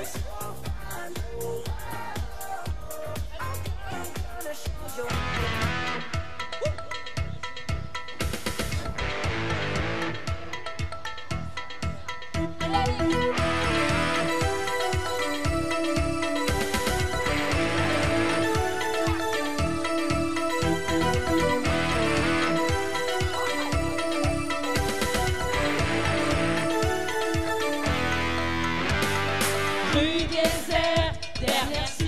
Boys. rue des airs, dernière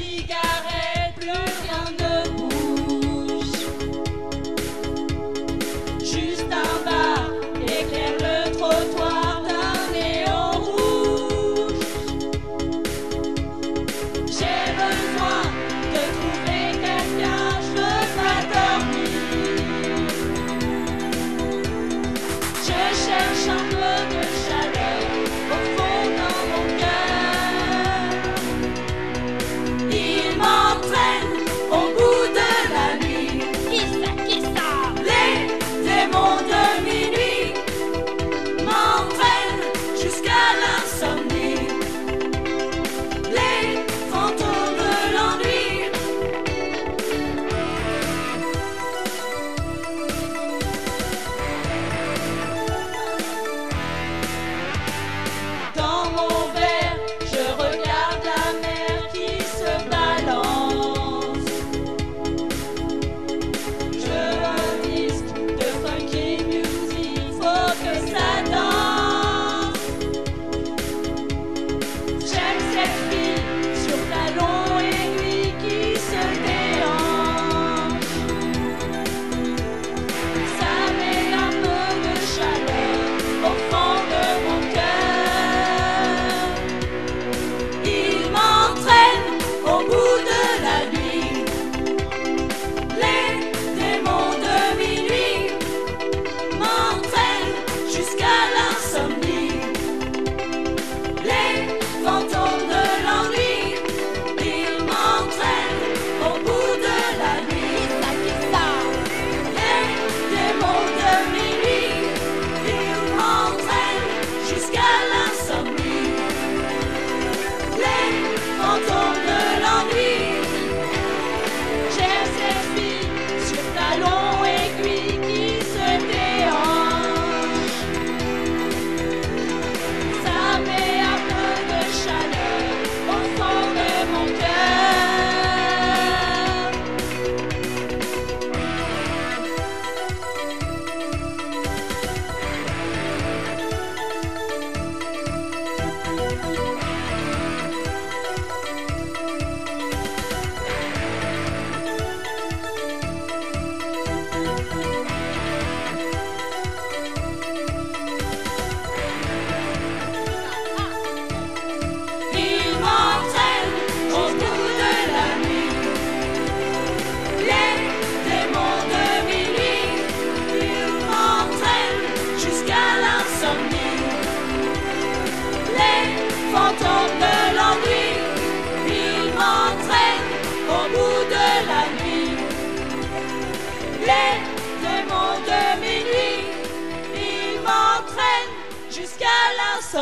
Les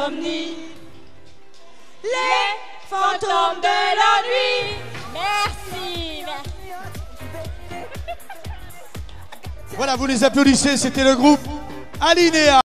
fantômes de la nuit. Merci. Voilà, vous les applaudissez, c'était le groupe Alinea.